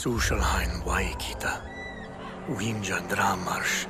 Sushalhain Waikita. Winja Dramarsh.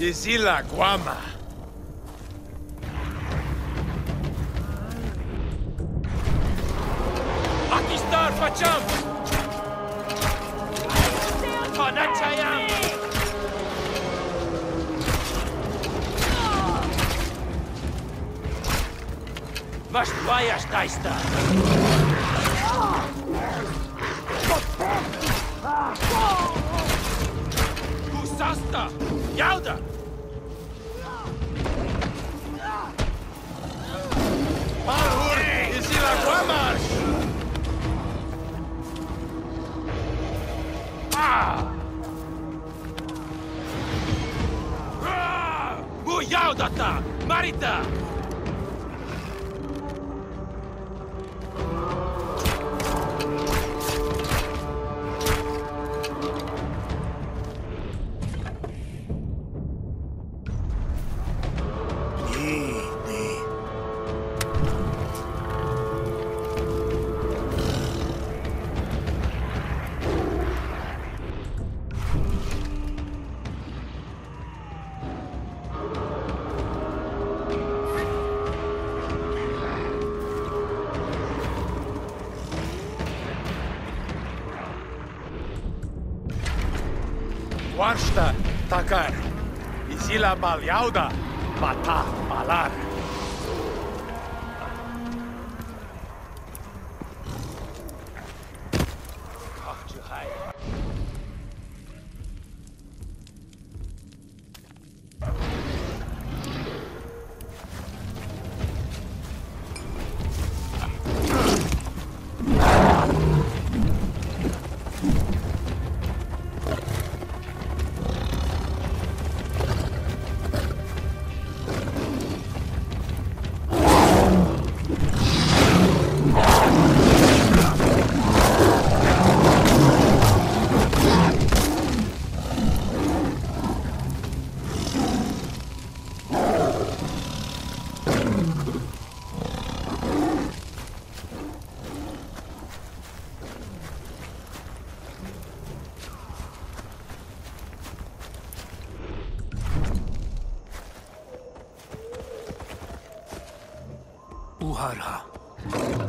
Yisila Guama. Quarsta, tacar. Izila baleauda, matar, malar. तुम्हारा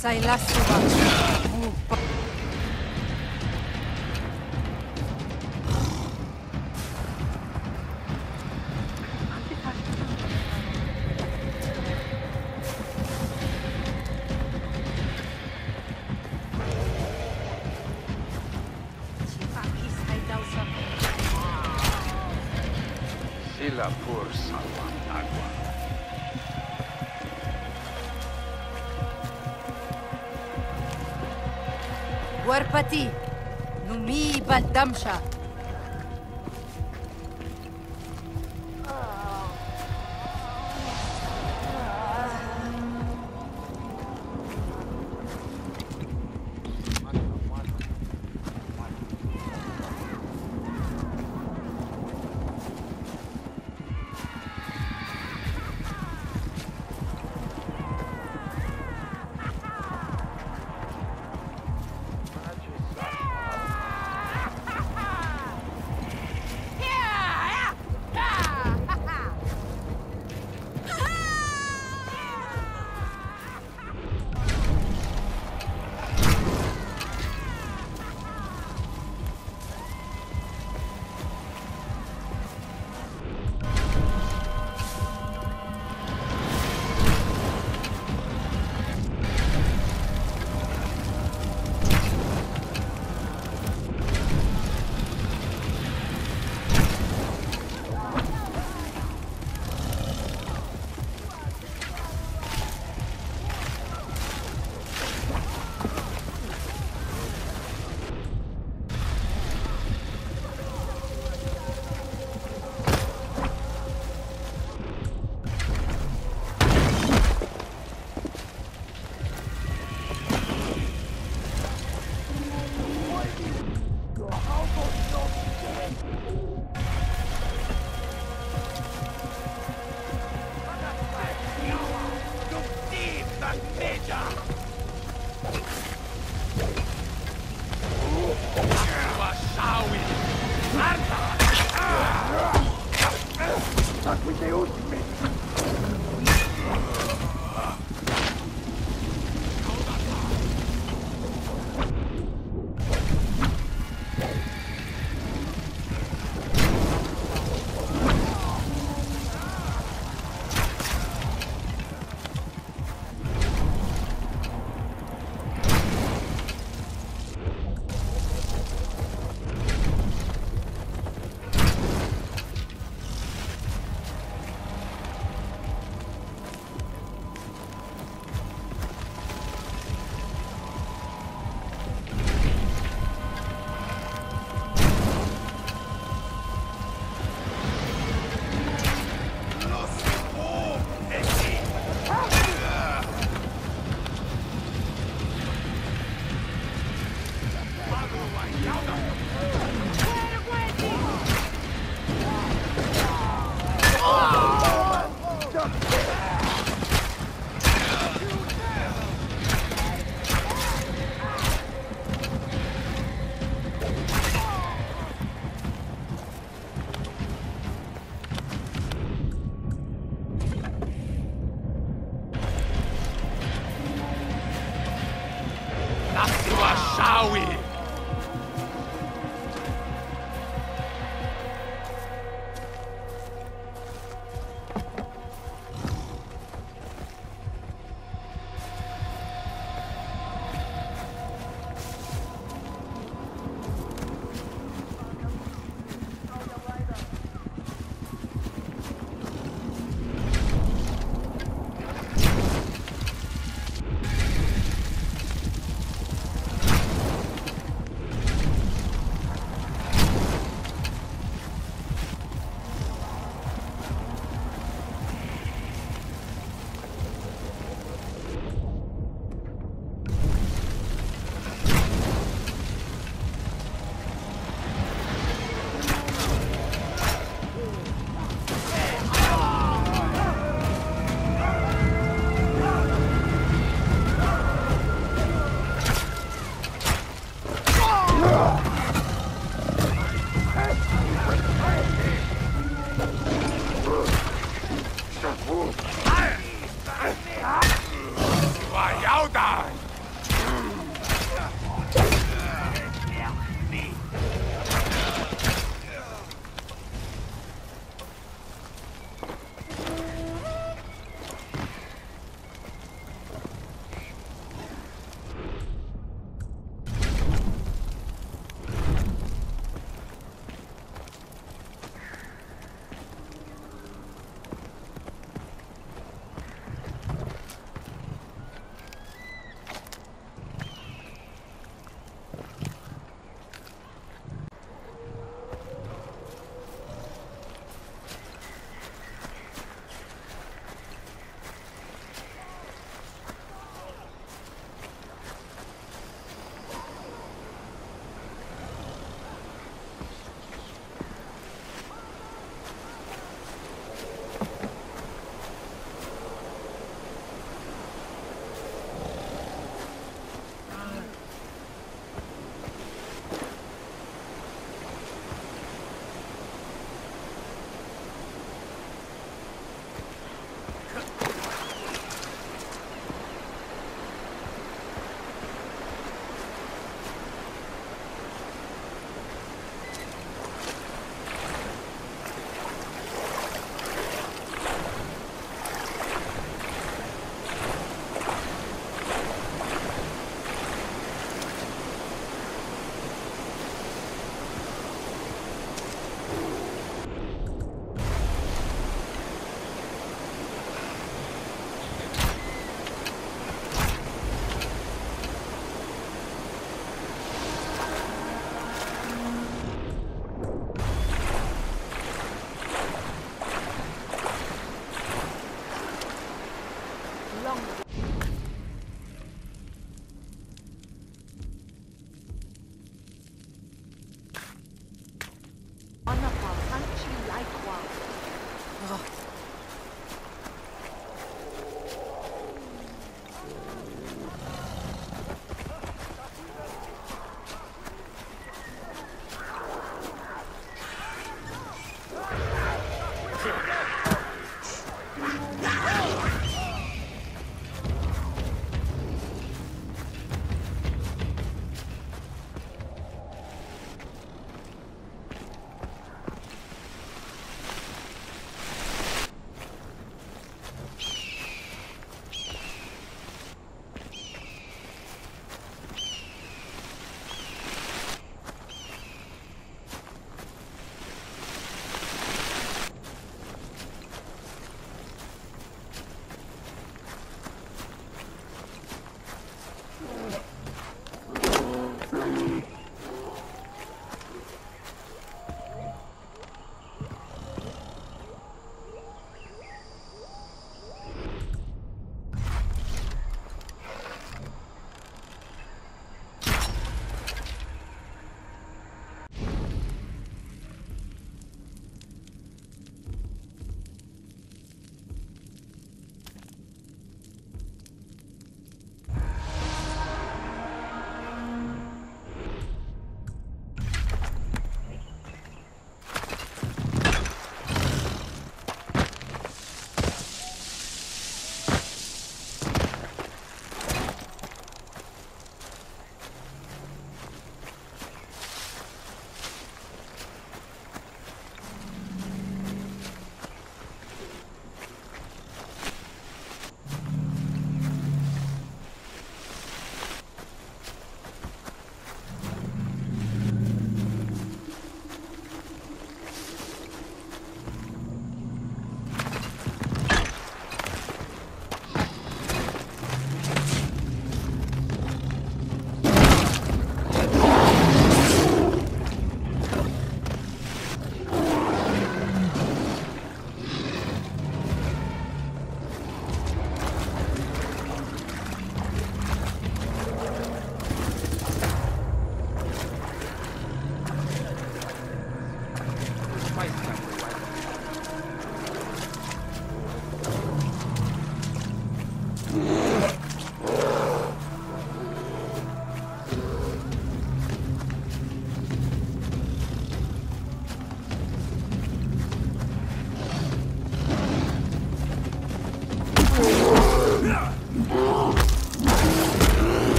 Silasova. Guarpati. نمي بالدمشة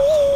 Oh!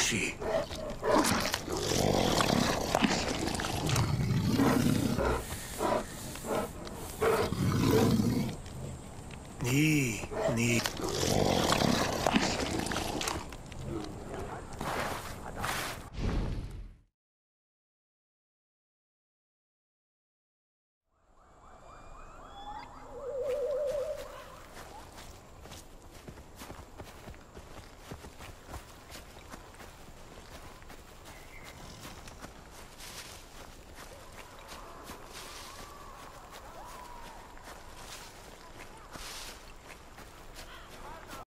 しい。いい、いい。